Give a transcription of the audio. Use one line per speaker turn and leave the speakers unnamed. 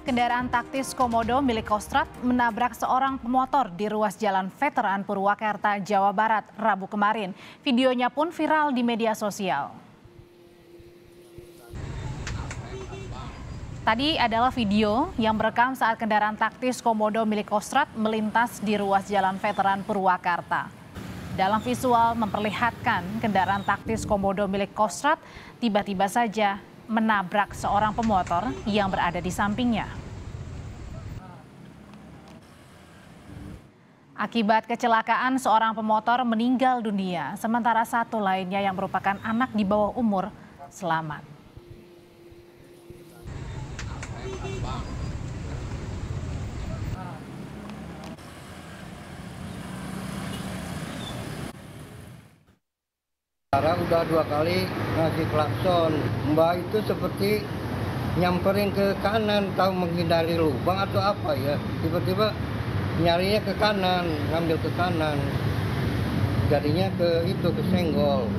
Kendaraan taktis Komodo milik Kostrat menabrak seorang pemotor di ruas jalan Veteran Purwakarta, Jawa Barat, Rabu kemarin. Videonya pun viral di media sosial. Tadi adalah video yang merekam saat kendaraan taktis Komodo milik Kostrat melintas di ruas jalan Veteran Purwakarta. Dalam visual memperlihatkan kendaraan taktis Komodo milik Kostrat tiba-tiba saja menabrak seorang pemotor yang berada di sampingnya. Akibat kecelakaan, seorang pemotor meninggal dunia, sementara satu lainnya yang merupakan anak di bawah umur selamat.
Sekarang udah dua kali ngasih klakson. Mbak itu seperti nyamperin ke kanan, tahu menghindari lubang atau apa ya. Tiba-tiba nyarinya ke kanan, ngambil ke kanan. Jadinya ke itu, ke senggol.